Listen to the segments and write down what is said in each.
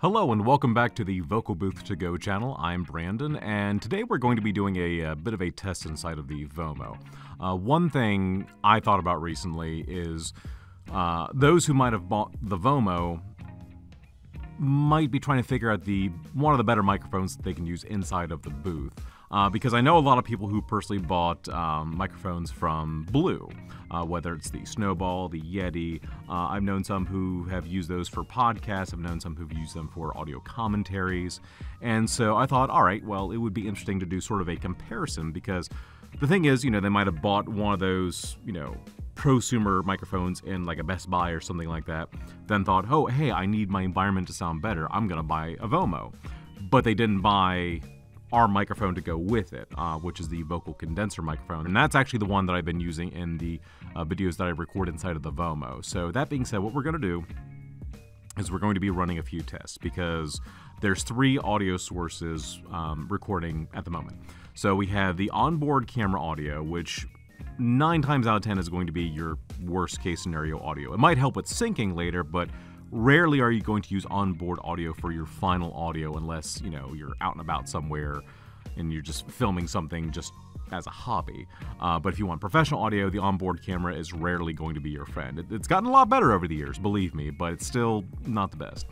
Hello and welcome back to the Vocal Booth to Go channel. I'm Brandon, and today we're going to be doing a, a bit of a test inside of the Vomo. Uh, one thing I thought about recently is uh, those who might have bought the Vomo might be trying to figure out the one of the better microphones that they can use inside of the booth. Uh, because I know a lot of people who personally bought um, microphones from Blue, uh, whether it's the Snowball, the Yeti. Uh, I've known some who have used those for podcasts. I've known some who've used them for audio commentaries. And so I thought, all right, well, it would be interesting to do sort of a comparison because the thing is, you know, they might have bought one of those, you know, prosumer microphones in like a Best Buy or something like that, then thought, oh, hey, I need my environment to sound better. I'm going to buy a Vomo. But they didn't buy our microphone to go with it, uh, which is the vocal condenser microphone. And that's actually the one that I've been using in the uh, videos that I record inside of the Vomo. So that being said, what we're going to do is we're going to be running a few tests because there's three audio sources um, recording at the moment. So we have the onboard camera audio, which nine times out of ten is going to be your worst case scenario audio. It might help with syncing later, but rarely are you going to use onboard audio for your final audio unless, you know, you're out and about somewhere and you're just filming something just as a hobby. Uh, but if you want professional audio, the onboard camera is rarely going to be your friend. It, it's gotten a lot better over the years, believe me, but it's still not the best.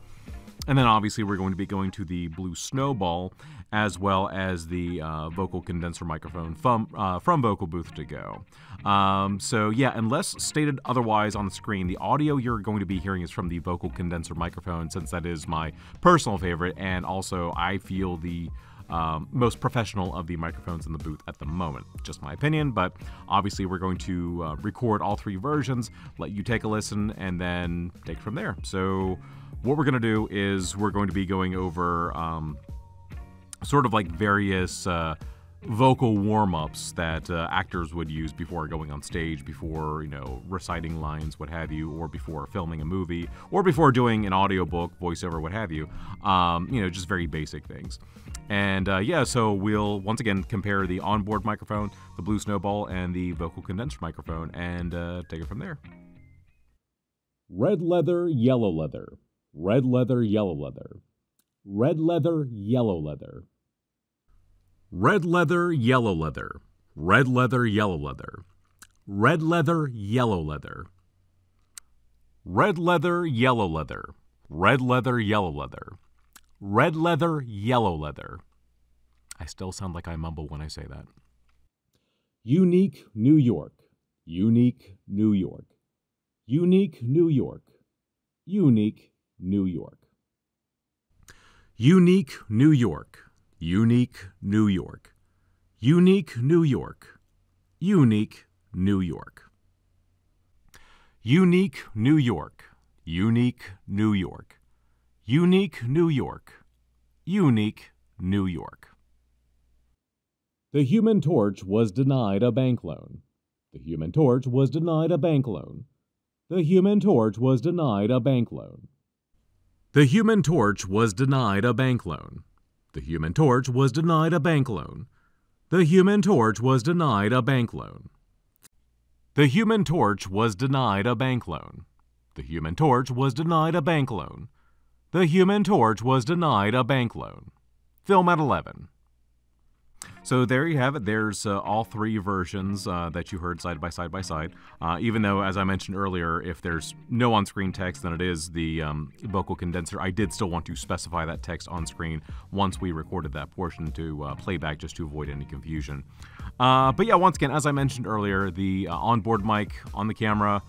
And then obviously we're going to be going to the Blue Snowball as well as the uh, vocal condenser microphone from, uh, from Vocal Booth to go. Um, so yeah, unless stated otherwise on the screen, the audio you're going to be hearing is from the vocal condenser microphone since that is my personal favorite and also I feel the um, most professional of the microphones in the booth at the moment. Just my opinion, but obviously we're going to uh, record all three versions, let you take a listen, and then take from there. So what we're going to do is we're going to be going over um, sort of like various uh, vocal warm-ups that uh, actors would use before going on stage, before, you know, reciting lines, what have you, or before filming a movie, or before doing an audiobook, voiceover, what have you. Um, you know, just very basic things. And uh, yeah, so we'll once again compare the onboard microphone, the Blue Snowball, and the vocal condenser microphone, and uh, take it from there. Red leather, yellow leather. Red leather, yellow leather. Red leather, yellow leather. Red leather, yellow leather. Red leather, yellow leather. Red leather, yellow leather. Red leather, yellow leather. Red leather, yellow leather. Red leather, yellow leather. I still sound like I mumble when I say that. Unique New York. Unique New York. Unique New York. Unique New York. Unique New York. Unique New York. Unique New York. Unique New York. Unique New York. Unique New York. Unique New York. Unique New York. The Human Torch was denied a bank loan. The Human Torch was denied a bank loan. The Human Torch was denied a bank loan. The Human Torch was denied a bank loan. The Human Torch was denied a bank loan. The Human Torch was denied a bank loan. The Human Torch was denied a bank loan. The Human Torch was denied a bank loan. The Human Torch was denied a bank loan. Film at 11. So there you have it. There's uh, all three versions uh, that you heard side by side by side. Uh, even though, as I mentioned earlier, if there's no on-screen text, then it is the um, vocal condenser. I did still want to specify that text on screen once we recorded that portion to uh, playback just to avoid any confusion. Uh, but yeah, once again, as I mentioned earlier, the uh, onboard mic on the camera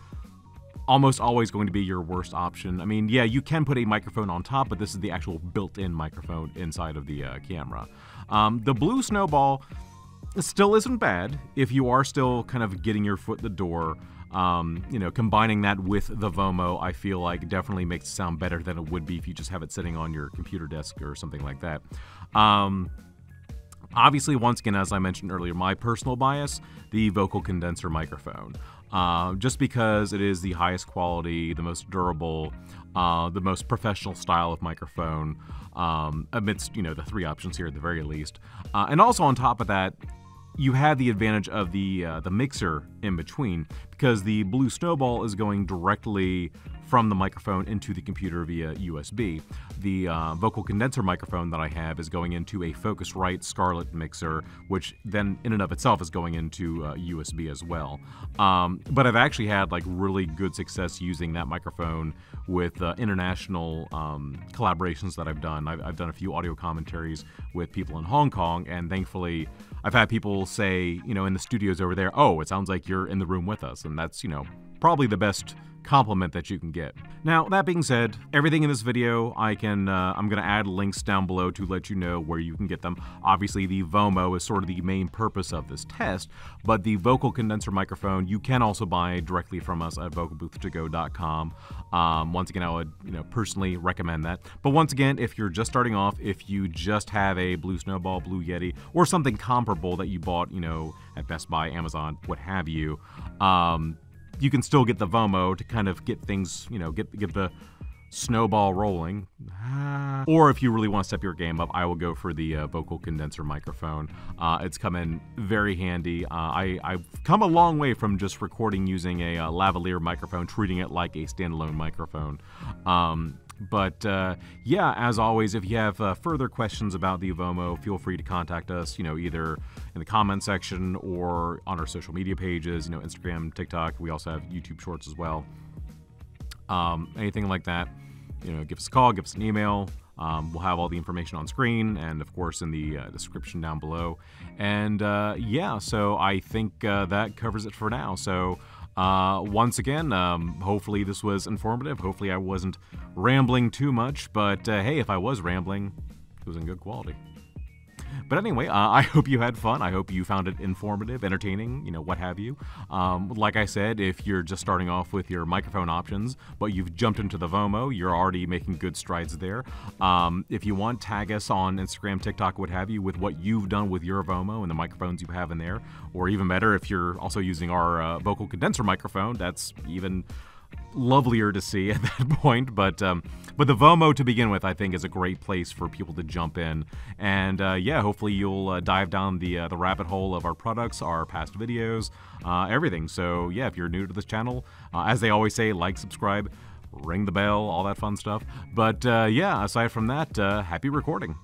almost always going to be your worst option. I mean, yeah, you can put a microphone on top, but this is the actual built-in microphone inside of the uh, camera. Um, the Blue Snowball still isn't bad if you are still kind of getting your foot in the door. Um, you know, combining that with the Vomo, I feel like definitely makes it sound better than it would be if you just have it sitting on your computer desk or something like that. Um, obviously, once again, as I mentioned earlier, my personal bias, the vocal condenser microphone. Uh, just because it is the highest quality, the most durable, uh, the most professional style of microphone, um, amidst you know the three options here at the very least. Uh, and also on top of that, you have the advantage of the uh, the mixer in between because the Blue Snowball is going directly from the microphone into the computer via USB. The uh, vocal condenser microphone that I have is going into a Focusrite Scarlett mixer, which then in and of itself is going into uh, USB as well. Um, but I've actually had like really good success using that microphone with uh, international um, collaborations that I've done. I've, I've done a few audio commentaries with people in Hong Kong, and thankfully I've had people say, you know, in the studios over there, oh, it sounds like you're in the room with us. And that's, you know, probably the best compliment that you can get. Now, that being said, everything in this video, I can, uh, I'm going to add links down below to let you know where you can get them. Obviously, the VOMO is sort of the main purpose of this test, but the vocal condenser microphone you can also buy directly from us at vocalboothtogo.com. Um, once again, I would, you know, personally recommend that. But once again, if you're just starting off, if you just have a Blue Snowball, Blue Yeti, or something comparable that you bought, you know, at Best Buy, Amazon, what have you, um, you can still get the VOMO to kind of get things, you know, get get the snowball rolling. Or if you really want to step your game up, I will go for the uh, vocal condenser microphone. Uh, it's come in very handy. Uh, I, I've come a long way from just recording using a uh, lavalier microphone, treating it like a standalone microphone. Um, but uh, yeah, as always, if you have uh, further questions about the Vomo, feel free to contact us. You know, either in the comment section or on our social media pages. You know, Instagram, TikTok. We also have YouTube Shorts as well. Um, anything like that, you know, give us a call, give us an email. Um, we'll have all the information on screen and, of course, in the uh, description down below. And uh, yeah, so I think uh, that covers it for now. So uh, once again, um, hopefully this was informative. Hopefully I wasn't rambling too much, but uh, hey, if I was rambling, it was in good quality. But anyway, uh, I hope you had fun. I hope you found it informative, entertaining, you know, what have you. Um, like I said, if you're just starting off with your microphone options, but you've jumped into the Vomo, you're already making good strides there. Um, if you want, tag us on Instagram, TikTok, what have you, with what you've done with your Vomo and the microphones you have in there. Or even better, if you're also using our uh, vocal condenser microphone, that's even lovelier to see at that point. But um, but the Vomo to begin with, I think, is a great place for people to jump in. And uh, yeah, hopefully you'll uh, dive down the uh, the rabbit hole of our products, our past videos, uh, everything. So yeah, if you're new to this channel, uh, as they always say, like, subscribe, ring the bell, all that fun stuff. But uh, yeah, aside from that, happy recording.